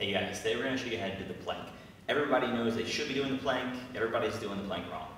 Hey guys, today we're going to show you how to do the plank. Everybody knows they should be doing the plank, everybody's doing the plank wrong.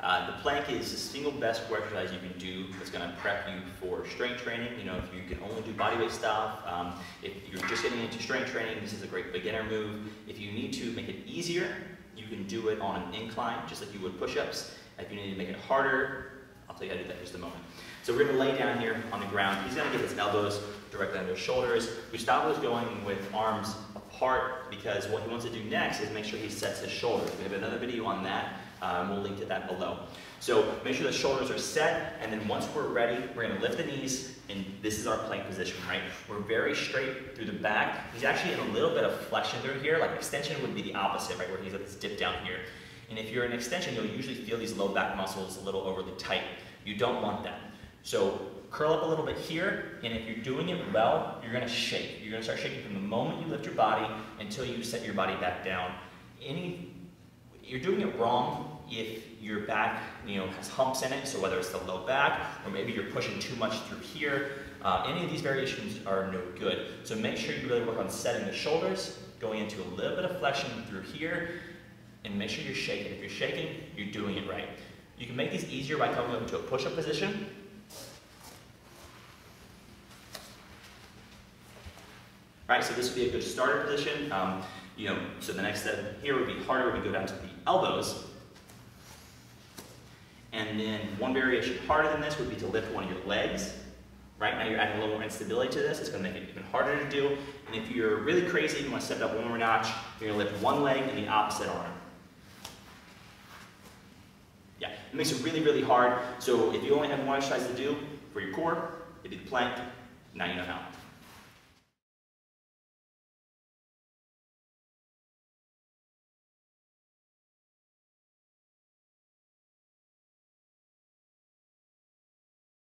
Uh, the plank is the single best core exercise you can do that's going to prep you for strength training. You know, if you can only do bodyweight stuff, um, if you're just getting into strength training, this is a great beginner move. If you need to make it easier, you can do it on an incline, just like you would push-ups. If you need to make it harder, I'll tell you how to do that in just a moment. So we're going to lay down here on the ground. He's going to get his elbows directly under his shoulders. Gustavo's going with arms apart because what he wants to do next is make sure he sets his shoulders. We have another video on that. Um, we'll link to that below. So make sure the shoulders are set, and then once we're ready, we're going to lift the knees, and this is our plank position, right? We're very straight through the back. He's actually in a little bit of flexion through here, like extension would be the opposite, right, where he's at this dip down here. And if you're in extension, you'll usually feel these low back muscles a little overly tight. You don't want that. So curl up a little bit here, and if you're doing it well, you're gonna shake. You're gonna start shaking from the moment you lift your body until you set your body back down. Any, you're doing it wrong if your back, you know, has humps in it, so whether it's the low back, or maybe you're pushing too much through here, uh, any of these variations are no good. So make sure you really work on setting the shoulders, going into a little bit of flexion through here, and make sure you're shaking. If you're shaking, you're doing it right. You can make these easier by coming up into a push-up position, Right, so this would be a good starter position. Um, you know, so the next step here would be harder. We go down to the elbows. And then one variation harder than this would be to lift one of your legs. Right now you're adding a little more instability to this. It's going to make it even harder to do. And if you're really crazy, you want to step up one more notch, you're to lift one leg and the opposite arm. Yeah, it makes it really, really hard. So if you only have one exercise to do for your core, it'd be the plank. Now you know how.